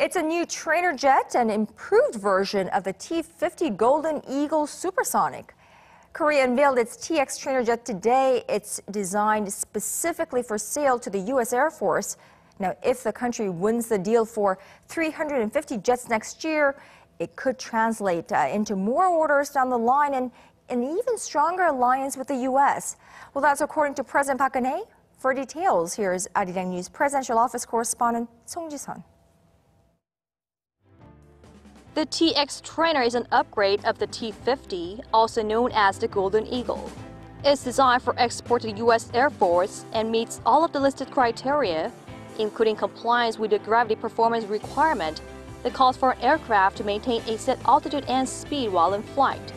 It's a new trainer jet, an improved version of the T-50 Golden Eagle Supersonic. Korea unveiled its TX trainer jet today. It's designed specifically for sale to the U.S. Air Force. Now, if the country wins the deal for 350 jets next year, it could translate uh, into more orders down the line and an even stronger alliance with the U.S. Well, that's according to President Park Geun-hye. For details, here's Arirang News Presidential Office correspondent Song Ji-sun. The TX trainer is an upgrade of the T-50, also known as the Golden Eagle. It's designed for export to the U.S. Air Force and meets all of the listed criteria, including compliance with the gravity performance requirement that calls for an aircraft to maintain a set altitude and speed while in flight.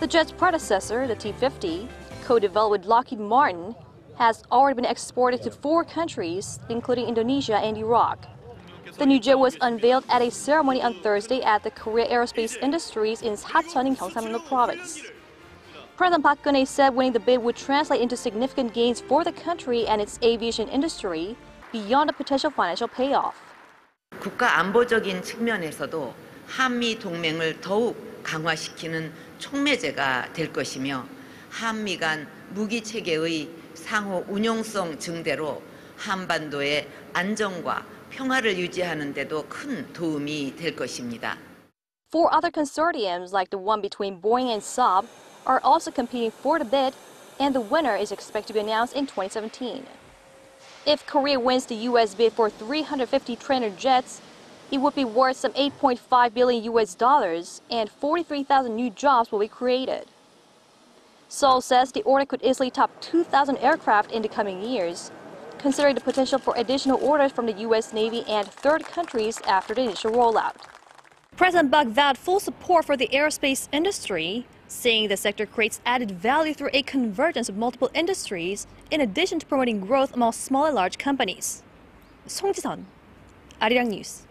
The jet's predecessor, the T-50, co-developed with Lockheed Martin, has already been exported to four countries, including Indonesia and Iraq. The new jet was unveiled at a ceremony on Thursday at the Korea Aerospace Industries in Sacheon in Gyeongsangnam Province. President Park Geun-hye said winning the bid would translate into significant gains for the country and its aviation industry beyond a potential financial payoff. 국가 안보적인 측면에서도 한미 동맹을 더욱 강화시키는 촉매제가 될 것이며 한미 간 무기 체계의 상호 운용성 증대로 한반도의 안정과 평화를 유지하는 데도 큰 도움이 될 것입니다. Four other consortiums, like the one between Boeing and Saab, are also competing for the bid, and the winner is expected to be announced in 2017. If Korea wins the U.S. bid for 350 trainer jets, it would be worth some 8.5 billion U.S. dollars, and 43,000 new jobs will be created. Seoul says the order could easily top 2,000 aircraft in the coming years, considering the potential for additional orders from the U.S. Navy and third countries after the initial rollout. President Park vowed full support for the aerospace industry, saying the sector creates added value through a convergence of multiple industries, in addition to promoting growth among small and large companies. Song Ji-sun, Arirang News.